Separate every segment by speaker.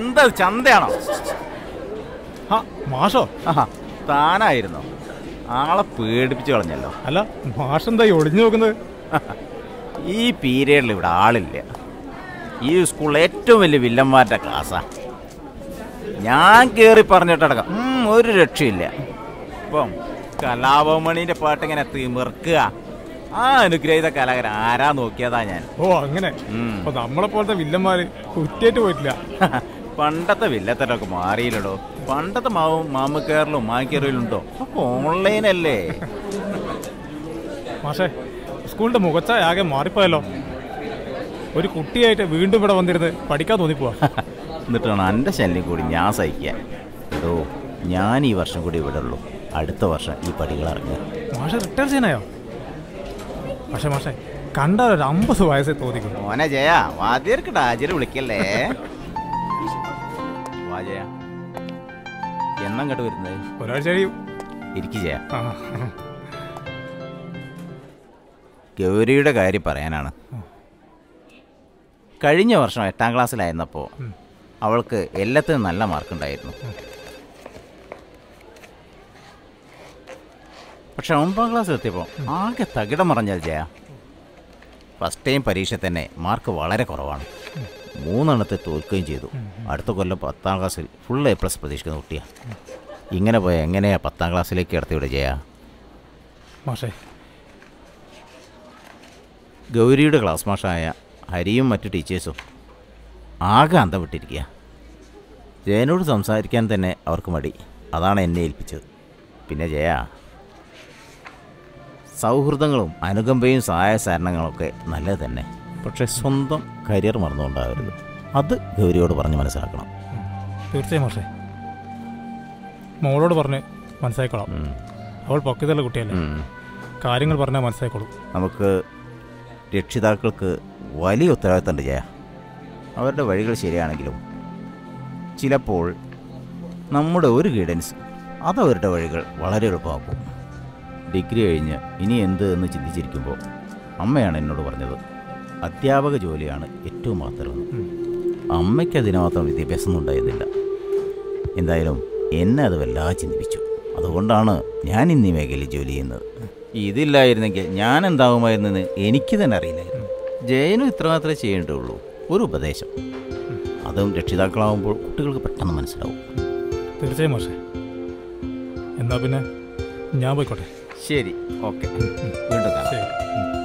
Speaker 1: എന്താ ചന്തയാണോ?
Speaker 2: മാഷോ?
Speaker 1: താനായിരുന്നു. ആളെ പേടിപ്പിച്ച് കളഞ്ഞല്ലോ.
Speaker 2: അല്ല മാഷ് എന്താ ഒളിഞ്ഞു നോക്കുന്നത്?
Speaker 1: ഈ പീരിയഡിൽ ഇവിടെ ആളില്ല. ഈ സ്കൂളിലെ ഏറ്റവും വലിയ വില്ലന്മാരുടെ ക്ലാസ്സാ. ഞാൻ കയറി പറഞ്ഞിട്ടടക്കം. ഒരു രക്ഷയില്ല. ഇപ്പം കലാഭവമണിന്റെ പാട്ട് ഇങ്ങനെ തിമിർക്കുക. ആ അനുഗ്രഹീത കലാകാരൻ ആരാ നോക്കിയതാ ഞാൻ.
Speaker 2: ഓ അങ്ങനെ. നമ്മളെ പോലത്തെ വില്ലന്മാര് കുറ്റേറ്റ് പോയിട്ടില്ല.
Speaker 1: പണ്ടത്തെ വില്ലത്തരൊക്കെ മാറിയില്ലടോ. പണ്ടത്തെ മാവും മാമക്കേറിലും മാക്കേറിയിലുണ്ടോ അപ്പൊ ഓൺലൈൻ അല്ലേ
Speaker 2: മാഷേ സ്കൂളിന്റെ മുഖച്ച ആകെ മാറിപ്പോയല്ലോ. ഒരു കുട്ടിയായിട്ട് വീണ്ടും ഇവിടെ വന്നിരുന്ന് പഠിക്കാൻ തോന്നിപ്പോവാ.
Speaker 1: എന്നിട്ടാണ് എന്റെ ശല്യം കൂടി ഞാൻ സഹിക്കാൻ. എടോ ഞാൻ ഈ വർഷം കൂടി ഇവിടെ ഉള്ളൂ. അടുത്ത വർഷം ഈ പടികൾ ഇറങ്ങുക.
Speaker 2: മാഷെ റിട്ടയർ ചെയ്യാനായോ? പക്ഷെ മാഷെ കണ്ടാൽ ഒരു അമ്പത് വയസ്സേ തോന്നിക്കും.
Speaker 1: മോനെ ജയ വാദ്യർക്ക് ടാജര് വിളിക്കല്ലേ? എന്നങ്ങോട്ട് വരുന്നത്.
Speaker 2: ഒരാഴ്ച കഴിയും
Speaker 1: ഇരിക്കു
Speaker 2: ചെയ്യാം
Speaker 1: ഗൗരിയുടെ കാര്യം പറയാനാണ്. കഴിഞ്ഞ വർഷം എട്ടാം ക്ലാസ്സിലായിരുന്നപ്പോൾ അവൾക്ക് എല്ലാത്തിനും നല്ല മാർക്കുണ്ടായിരുന്നു. പക്ഷെ ഒമ്പതാം ക്ലാസ് എത്തിയപ്പോൾ ആകെ തകിടം മറഞ്ഞത് ജയ. ഫസ്റ്റ് ടൈം പരീക്ഷ തന്നെ മാർക്ക് വളരെ കുറവാണ്. മൂന്നെണ്ണത്തെ തോൽക്കുകയും ചെയ്തു. അടുത്ത കൊല്ലം പത്താം ക്ലാസ്സിൽ ഫുൾ എ പ്ലസ് പ്രതീക്ഷിക്കുന്ന കുട്ടിയാണ് ഇങ്ങനെ പോയ എങ്ങനെയാ പത്താം ക്ലാസ്സിലേക്ക് ഇടത്തിവിടെ ചെയ്യാ?
Speaker 2: മാഷേ.
Speaker 1: ഗൗരിയുടെ ക്ലാസ് മാഷായ ഹരിയും മറ്റു ടീച്ചേഴ്സും ആകെ അന്തം വിട്ടിരിക്കുക ജയനോട് സംസാരിക്കാൻ തന്നെ അവർക്ക് മടി. അതാണ് എന്നെ ഏൽപ്പിച്ചത്. പിന്നെ ജയ സൗഹൃദങ്ങളും അനുകമ്പയും സഹായ സഹകരണങ്ങളൊക്കെ നല്ലത് തന്നെ. പക്ഷെ സ്വന്തം കരിയർ മറന്നുകൊണ്ടാകരുത്. അത് ഗൗരിയോട് പറഞ്ഞ് മനസ്സിലാക്കണം.
Speaker 2: തീർച്ചയായും മോശേ മോളോട് പറഞ്ഞ്
Speaker 1: മനസ്സിലാക്കണം.
Speaker 2: അവൾ പൊക്കത്തുള്ള കുട്ടിയല്ലേ. കാര്യങ്ങൾ പറഞ്ഞാൽ മനസ്സിലാക്കോളൂ
Speaker 1: നമുക്ക് രക്ഷിതാക്കൾക്ക് വലിയ ഉത്തരവാദിത്തമുണ്ട് ജയ. അവരുടെ വഴികൾ ശരിയാണെങ്കിലും ചിലപ്പോൾ നമ്മുടെ ഒരു ഗൈഡൻസ് അതവരുടെ വഴികൾ വളരെ എളുപ്പമാക്കും. ഡിഗ്രി കഴിഞ്ഞ് ഇനി എന്ത് എന്ന് ചിന്തിച്ചിരിക്കുമ്പോൾ അമ്മയാണ് എന്നോട് പറഞ്ഞത്. അധ്യാപക ജോലിയാണ് ഏറ്റവും മാത്രം അമ്മയ്ക്ക് അതിനുമാത്രം വിദ്യാഭ്യാസം ഒന്നും ഉണ്ടായിരുന്നില്ല. എന്തായാലും എന്നെ അത് വല്ലാതെ ചിന്തിപ്പിച്ചു. അതുകൊണ്ടാണ് ഞാൻ ഇന്ന് ഈ മേഖലയിൽ ജോലി ചെയ്യുന്നത്. ഇതില്ലായിരുന്നെങ്കിൽ ഞാൻ എന്താകുമായിരുന്നെന്ന് എനിക്ക് തന്നെ അറിയില്ലായിരുന്നു. ജയനും ഇത്രമാത്രമേ ചെയ്യേണ്ടുള്ളൂ ഒരു ഉപദേശം. അതും രക്ഷിതാക്കളാവുമ്പോൾ കുട്ടികൾക്ക് പെട്ടെന്ന് മനസ്സിലാവും.
Speaker 2: തീർച്ചയായും മോശം എന്നാ പിന്നെ ഞാൻ പോയിക്കോട്ടെ.
Speaker 1: ശരി. ഓക്കെ. വീണ്ടും കാണാം.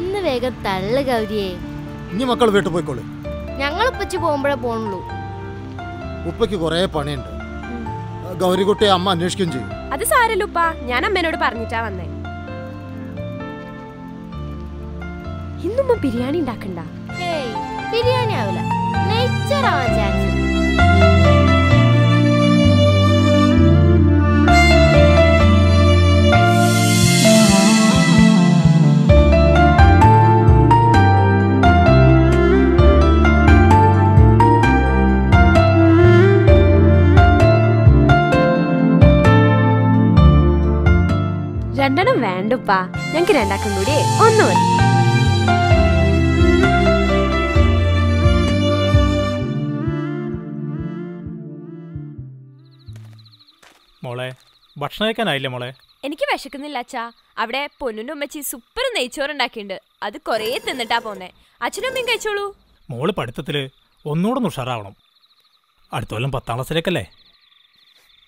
Speaker 3: ഒന്ന് വേഗം തള്ളു ഗൗരിയെ.
Speaker 4: ഇനി മക്കൾ വീട്ടിൽ പോയിക്കോളൂ.
Speaker 3: ഉപ്പച്ചു പോകുമ്പോഴേ പോണുള്ളൂ.
Speaker 4: ഉപ്പയ്ക്ക് കുറേ പണിയുണ്ട്. ഗൗരിക്കുട്ടിയെ അമ്മ അന്വേഷിക്കുകയും ചെയ്യും.
Speaker 5: അത് സാരല്ല ഉപ്പ. ഞാൻ അമ്മേനോട് പറഞ്ഞിട്ടാ വന്നേ. ഇന്നുമ്മ ബിരിയാണി ഉണ്ടാക്കണ്ട?
Speaker 3: ഏയ് ബിരിയാണി ആവില്ല നെയ്ച്ചറാവാൻ ചാൻസ്
Speaker 5: വേണ്ടുപ്പാ ഞങ്ങക്ക് രണ്ടാക്കും കൂടി ഒന്ന് മതി
Speaker 2: മോളെ ഭക്ഷണം കഴിക്കാനായില്ലേ മോളെ?
Speaker 5: എനിക്ക് വിശക്കുന്നില്ല അച്ഛാ. അവിടെ പൊന്നിന്റെ ഉമ്മച്ചി സൂപ്പർ നെയ്ച്ചോറുണ്ടാക്കിയിട്ടുണ്ട്. അത് കൊറേ തിന്നിട്ടാ പോന്നെ. അച്ഛനും അമ്മയും കഴിച്ചോളൂ.
Speaker 2: മോൾ പഠിത്തത്തിൽ ഒന്നുകൂടെ ഒന്ന് ഉഷാറാവണം. അടുത്ത കൊല്ലം പത്താം ക്ലാസ്സിലേക്കല്ലേ?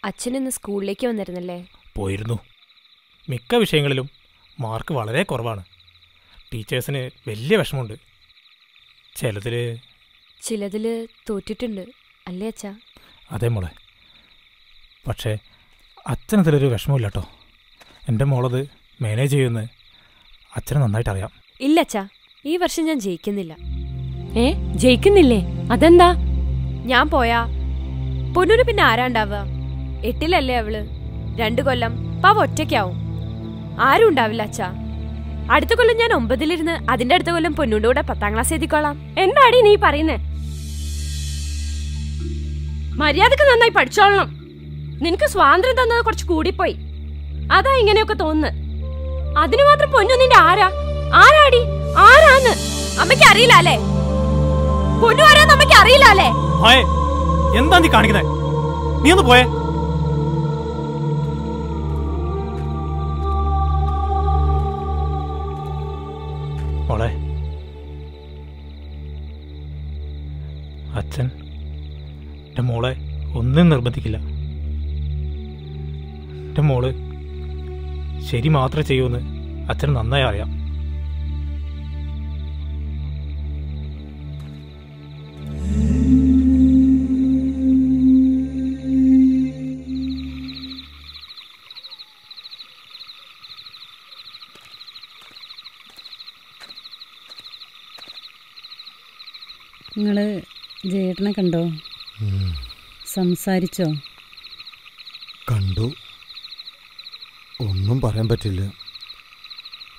Speaker 5: അച്ഛൻ ഇന്ന് സ്കൂളിലേക്ക് വന്നിരുന്നല്ലേ?
Speaker 2: പോയിരുന്നു. മിക്ക വിഷയങ്ങളിലും മാർക്ക് വളരെ കുറവാണ്. ടീച്ചേഴ്സിന് വലിയ വിഷമമുണ്ട്. ചിലതിൽ
Speaker 5: ചിലതിൽ തോറ്റിട്ടുണ്ട്. അല്ലേ അച്ഛ?
Speaker 2: അതെ മോളെ. പക്ഷേ അച്ഛനതിലൊരു വിഷമമില്ല കേട്ടോ എന്റെ മോളത് മാനേജ് ചെയ്യുമെന്ന് അച്ഛന് നന്നായിട്ട് അറിയാം
Speaker 5: ഇല്ല അച്ഛാ ഈ വർഷം ഞാൻ ജയിക്കുന്നില്ല. ഏ ജയിക്കുന്നില്ലേ? അതെന്താ? ഞാൻ പോയാ? പൊന്നൂര് പിന്നെ ആരാണ്ടാവുക എട്ടിലല്ലേ അവൾ? രണ്ടു കൊല്ലം പാവ ഒറ്റയ്ക്കാവും. ആരും ഉണ്ടാവില്ല അച്ഛാ. അടുത്ത കൊല്ലം ഞാൻ ഒമ്പതിലിരുന്ന് അതിന്റെ അടുത്ത കൊല്ലം പൊന്നുണ്ട് കൂടെ പത്താം ക്ലാസ് എഴുതിക്കോളാം. എന്താടി നീ പറയുന്നേ? മര്യാദയ്ക്ക് നന്നായി പഠിച്ചോളണം. നിനക്ക് സ്വാതന്ത്ര്യം തന്നത് കുറച്ച് കൂടിപ്പോയി. അതാ ഇങ്ങനെയൊക്കെ തോന്നുന്നു. അതിനു മാത്രം പൊന്നു നിന്റെ ആരാ? ആരാടി? ആരാന്ന്? അമ്മയ്ക്ക് അറിയില്ല അല്ലേ? പൊന്നു ആരാന്ന് അമ്മയ്ക്ക് അറിയില്ല അല്ലേ?
Speaker 2: എന്താ നീ കാണിക്കുന്നേ? നീ ഒന്ന് പോയേ. അച്ഛൻ എന്റെ മോളെ ഒന്നും നിർബന്ധിക്കില്ല. എന്റെ മോൾ ശരി മാത്രമേ ചെയ്യൂന്ന് അച്ഛന് നന്നായി അറിയാം.
Speaker 6: സംസാരിച്ചോ?
Speaker 4: കണ്ടു. ഒന്നും പറയാൻ പറ്റില്ല.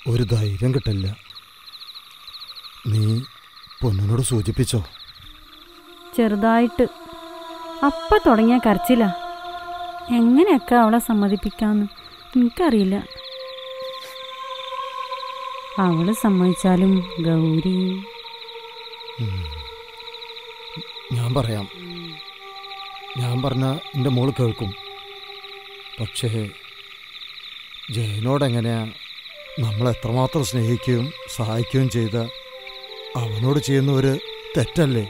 Speaker 4: ഒരു ധൈര്യം കിട്ടില്ല. നീ പൊന്നിനോട് സൂചിപ്പിച്ചോ?
Speaker 6: ചെറുതായിട്ട്. അപ്പ തുടങ്ങിയ കരച്ചില. എങ്ങനെയൊക്കെ അവളെ സമ്മതിപ്പിക്കാന്ന് എനിക്കറിയില്ല. അവൾ സമ്മതിച്ചാലും ഗൗരി.
Speaker 4: ഞാൻ പറയാം. ഞാൻ പറഞ്ഞ എന്റെ മോൾ കേൾക്കും. പക്ഷേ ജയനോടെങ്ങനെയാ നമ്മൾ എത്രമാത്രം സ്നേഹിക്കുകയും സഹായിക്കുകയും ചെയ്ത അവനോട് ചെയ്യുന്ന ഒരു തെറ്റല്ലേ?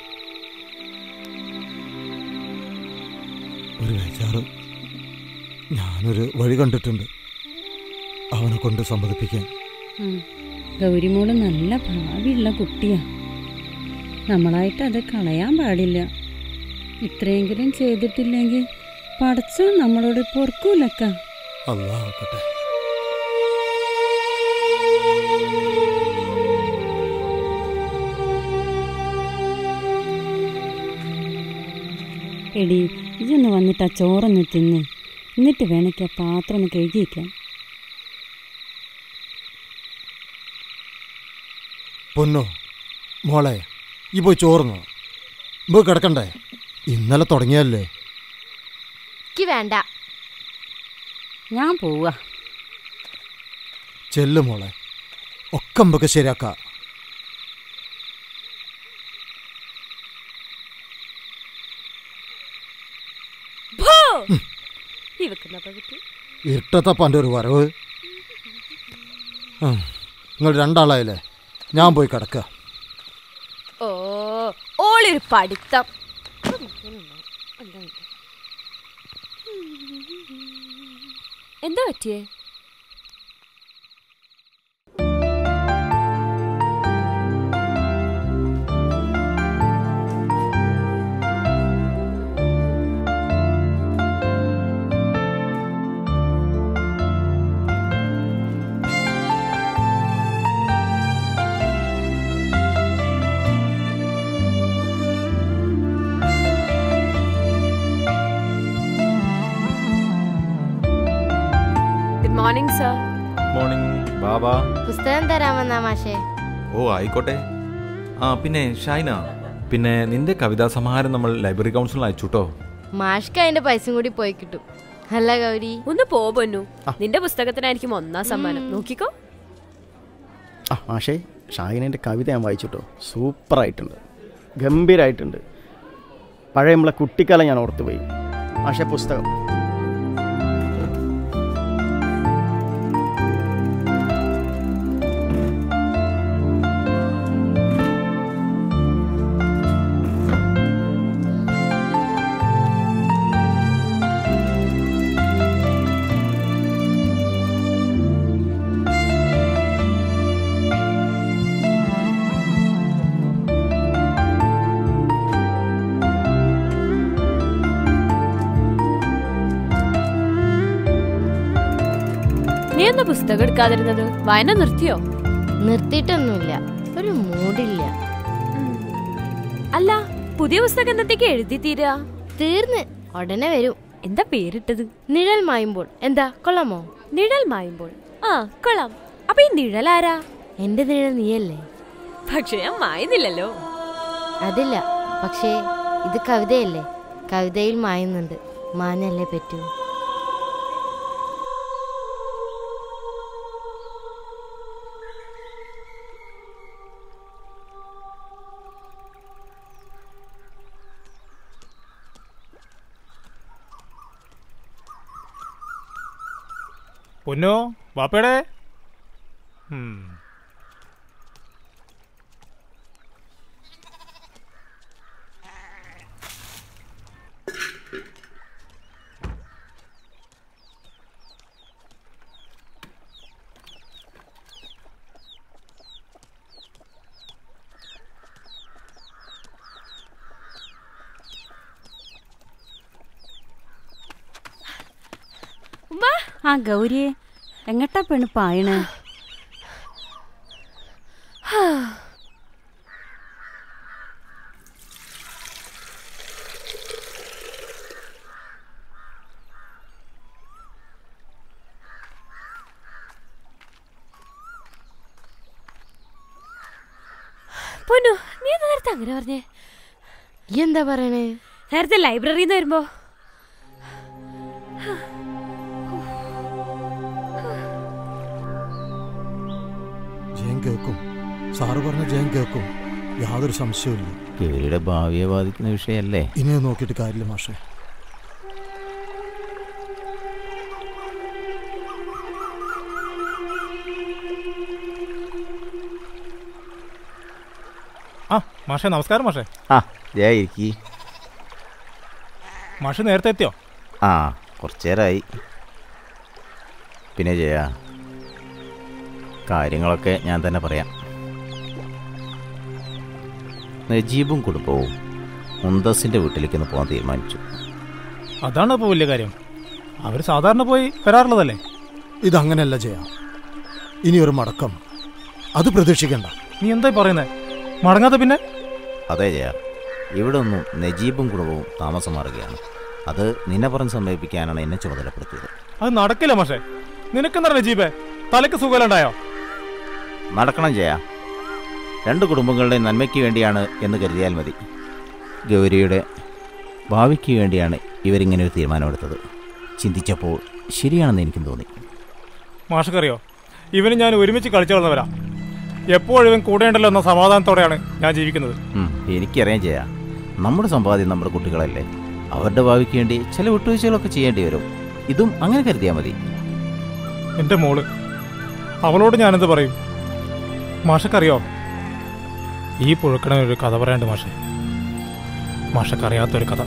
Speaker 4: ഒരു ബേജാറ്. ഞാനൊരു വഴി കണ്ടിട്ടുണ്ട് അവനെ കൊണ്ട് സമ്മതിപ്പിക്കാൻ.
Speaker 6: ഗൗരിമോൾ നല്ല ഭാവിയുള്ള കുട്ടിയാ. നമ്മളായിട്ട് അത് കളയാൻ പാടില്ല. ഇത്രയെങ്കിലും ചെയ്തിട്ടില്ലെങ്കിൽ പടച്ചോ നമ്മളോട് പൊറക്കൂലക്ക. എടി ഇതൊന്ന് വന്നിട്ട് ആ ചോറൊന്ന് തിന്ന്. എന്നിട്ട് വേണമെങ്കിൽ ആ പാത്രം ഒന്ന് കഴുകി വയ്ക്കാം
Speaker 4: പൊന്നോ മോളെ ഈ പോയി ചോറുന്നോ? കിടക്കണ്ടേ? ഇന്നലെ തുടങ്ങിയല്ലേ
Speaker 3: വേണ്ട.
Speaker 6: ഞാൻ പോവാ.
Speaker 4: ചെല്ലു മോളെ. ഒക്കെ നമുക്ക് ശരിയാക്ക ഇരുട്ടത്തപ്പാന്റെ ഒരു വരവ്. നിങ്ങൾ രണ്ടാളായില്ലേ? ഞാൻ പോയി കിടക്ക.
Speaker 5: ഓ ഓളിയൊരു പഠിത്തം. എന്താ പറ്റിയേ? മോർണിംഗ് സർ
Speaker 7: മോർണിംഗ് ബാബ.
Speaker 3: പുസ്തകം തരാമെന്നാ മാഷേ.
Speaker 7: ഓ ആയിക്കോട്ടെ. ആ പിന്നെ ഷൈന പിന്നെ നിന്റെ കവിതാ സമാഹാരം നമ്മൾ ലൈബ്രറി കൗൺസിലിൽ അയച്ചുട്ടോ?
Speaker 3: മാഷ്ക്ക് അതിന്റെ പൈസ കൂടി പോയി കിട്ടും. അല്ല ഗൗരി.
Speaker 5: ഒന്ന് പോ പൊന്നു. നിന്റെ പുസ്തകത്തിനായിരിക്കും ഒന്നാം സമ്മാനം. നോക്കിക്കോ.
Speaker 8: ആ മാഷേ ഷാഹിനേന്റെ കവിത ഞാൻ വായിച്ചിട്ടോ? സൂപ്പറായിട്ടുണ്ട്. ഗംഭീരമായിട്ടുണ്ട് പഴയ നമ്മളെ കുട്ടിക്കാലം ഞാൻ ഓർത്തുപോയി. മാഷേ പുസ്തകം.
Speaker 5: പുസ്തകം എടുക്കാതിരുന്നത് വായന നിർത്തിയോ?
Speaker 3: നിർത്തിയിട്ടൊന്നുമില്ല. ഒരു മൂടില്ല.
Speaker 5: അല്ല പുതിയ പുസ്തകം എന്നത്തേക്ക് എഴുതി തീരാ?
Speaker 3: തീർന്ന്. ഉടനെ വരും.
Speaker 5: എന്താ പേരിട്ടത്?
Speaker 3: നിഴൽ മായുമ്പോൾ. എന്താ? കൊള്ളാമോ?
Speaker 5: നിഴൽ മായുമ്പോൾ. ആ കൊള്ളാം. അപ്പൊ ഈ നിഴൽ ആരാ?
Speaker 3: എന്റെ നിഴൽ നീയല്ലേ?
Speaker 5: പക്ഷെ ഞാൻ മായുന്നില്ലല്ലോ.
Speaker 3: അതില്ല. പക്ഷേ ഇത് കവിതയല്ലേ? കവിതയിൽ മായുന്നുണ്ട്. മാഞ്ഞല്ലേ പറ്റൂ?
Speaker 2: പൊന്നോ വാപ്പയുടെ
Speaker 6: ഗൗരിയെ എങ്ങട്ടാ പെണ്ണ് പായണേ?
Speaker 5: പൊന്നു നീ എന്താ നേരത്തെ അങ്ങനെ പറഞ്ഞേ?
Speaker 3: എന്താ പറയണേ?
Speaker 5: നേരത്തെ ലൈബ്രറിയിൽ നിന്ന് വരുമ്പോ
Speaker 4: കേൾക്കും. സാറ് പറഞ്ഞ ജയം കേൾക്കും. യാതൊരു സംശയവുമില്ല.
Speaker 1: ഇവരുടെ ഭാവിയെ ബാധിക്കുന്ന വിഷയമല്ലേ?
Speaker 4: ഇനി നോക്കിയിട്ട് കാര്യമില്ല മാഷേ.
Speaker 2: ആ മാഷേ നമസ്കാരം മാഷേ.
Speaker 1: ആ ജയ ഇരിക്കി.
Speaker 2: മാഷ് നേരത്തെ എത്തിയോ?
Speaker 1: ആ കുറച്ചേരായി. പിന്നെ ജയ. കാര്യങ്ങളൊക്കെ ഞാൻ തന്നെ പറയാം. നജീബും കുടുംബവും മുന്തസിന്റെ വീട്ടിലേക്ക് ഒന്ന് പോകാൻ തീരുമാനിച്ചു.
Speaker 2: അതാണ് അപ്പോൾ വലിയ കാര്യം. അവർ സാധാരണ പോയി വരാറുള്ളതല്ലേ?
Speaker 4: ഇതങ്ങനെയല്ല ചെയ്യാം ഇനി ഒരു മടക്കം. അത് പ്രതീക്ഷിക്കണ്ട.
Speaker 2: നീ എന്തായി പറയുന്നത് മടങ്ങാതെ പിന്നെ?
Speaker 1: അതെ ജയ. ഇവിടെ ഒന്നും നജീബും കുടുംബവും താമസം മാറുകയാണ്. അത് നിന്നെ പറഞ്ഞ് സമീപിക്കാനാണ് എന്നെ ചുമതലപ്പെടുത്തിയത്.
Speaker 2: അത് നടക്കില്ല മാഷേ. നിനക്കെന്താ നജീബേ? തലയ്ക്ക് സുഖമുണ്ടായോ
Speaker 1: നടക്കണം ചെയ്യാം രണ്ട് കുടുംബങ്ങളുടെയും നന്മയ്ക്ക് വേണ്ടിയാണ് എന്ന് കരുതിയാൽ മതി. ഗൗരിയുടെ ഭാവിക്ക് വേണ്ടിയാണ് ഇവരിങ്ങനെ ഒരു തീരുമാനമെടുത്തത് ചിന്തിച്ചപ്പോൾ ശരിയാണെന്ന് എനിക്കും തോന്നി.
Speaker 2: മാഷക്കറിയോ? ഇവനും ഞാൻ ഒരുമിച്ച് കളിച്ചു വളർന്നവരാ എപ്പോഴും ഇവൻ കൂടെയുണ്ടല്ലോ എന്ന സമാധാനത്തോടെയാണ് ഞാൻ ജീവിക്കുന്നത്.
Speaker 1: എനിക്കറിയാം ചെയ്യാം നമ്മുടെ സമ്പാദ്യം നമ്മുടെ കുട്ടികളല്ലേ. അവരുടെ ഭാവിക്ക് വേണ്ടി ചില വിട്ടുവീഴ്ചകളൊക്കെ ചെയ്യേണ്ടി വരും. ഇതും അങ്ങനെ കരുതിയാൽ മതി.
Speaker 2: എന്റെ മോൾ അവളോട് ഞാനെന്ത് പറയും? മാഷക്കറിയോ? ഈ പുഴക്കണൊരു കഥ പറയാണ്ട് മാഷെ. മാഷക്കറിയാത്തൊരു കഥ.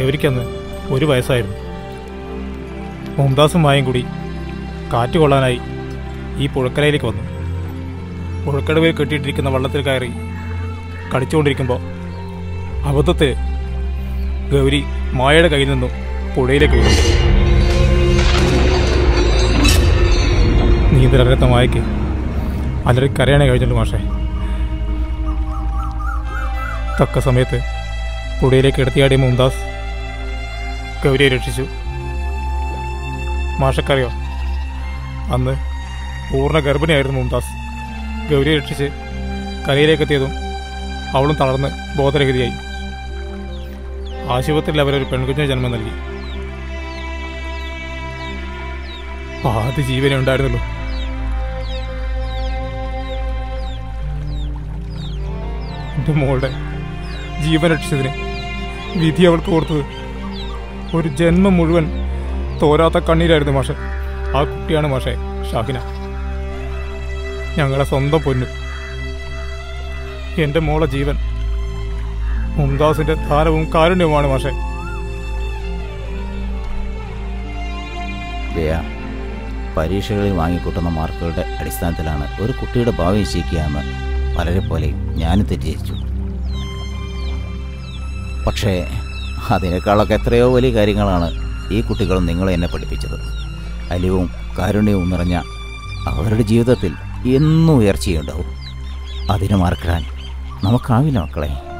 Speaker 2: ഗൗരിക്കന്ന് ഒരു വയസ്സായിരുന്നു. മുംതാസും മായും കൂടി കാറ്റ് കൊള്ളാനായി ഈ പുഴക്കരയിലേക്ക് വന്നു. പുഴക്കടവിൽ കെട്ടിയിട്ടിരിക്കുന്ന വള്ളത്തിൽ കയറി കടിച്ചുകൊണ്ടിരിക്കുമ്പോൾ അബദ്ധത്തിൽ ഗൗരി മായയുടെ കയ്യിൽ നിന്നും പുഴയിലേക്ക് വീണു. നീന്തലറിയാത്ത മായയ്ക്ക് അലറി കരയാനേ കഴിഞ്ഞുള്ളൂ മാഷേ. തക്ക സമയത്ത് പുഴയിലേക്ക് എടുത്തിയാടിയ മുംതാസ്. ഗൗരിയെ രക്ഷിച്ചു. മാഷക്കറിയോ? അന്ന് പൂർണ ഗർഭിണിയായിരുന്നു മുംതാസ്. ഗൗരിയെ രക്ഷിച്ച് കരയിലേക്ക് എത്തിയതും അവളും തളർന്ന് ബോധരഹിതയായി. ആശുപത്രിയിൽ അവരൊരു പെൺകുഞ്ഞിന് ജന്മം നൽകി. ആദ്യ ജീവനെ ഉണ്ടായിരുന്നുള്ളൂ എന്റെ മോളുടെ ജീവൻ രക്ഷിച്ചതിന് വിധി അവൾക്ക് കൊടുത്തത് ഒരു ജന്മം മുഴുവൻ തോരാത്ത കണ്ണീരായിരുന്നു മാഷെ. ആ കുട്ടിയാണ് മാഷെ ഷാഹിന. ഞങ്ങളെ സ്വന്തം പൊന്നു. എന്റെ മോളെ ജീവൻ മുംതാസിന്റെ താരവും കാരുണ്യവുമാണ് മാഷെ.
Speaker 1: പരീക്ഷകളിൽ വാങ്ങിക്കൂട്ടുന്ന മാർക്കുകളുടെ അടിസ്ഥാനത്തിലാണ് ഒരു കുട്ടിയുടെ ഭാവി നിശ്ചയിക്കുക പലരെ പോലെയും ഞാനും തെറ്റിദ്ധരിച്ചു. പക്ഷേ അതിനേക്കാളൊക്കെ എത്രയോ വലിയ കാര്യങ്ങളാണ് ഈ കുട്ടികൾ നിങ്ങളെ എന്നെ പഠിപ്പിച്ചത്. അലിവും കാരുണ്യവും നിറഞ്ഞ അവരുടെ ജീവിതത്തിൽ എന്നും ഉയർച്ചയുണ്ടാവും. അതിനെ മറക്കാൻ നമുക്കാവില്ല മക്കളെ.